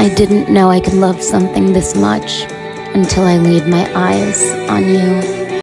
I didn't know I could love something this much until I laid my eyes on you.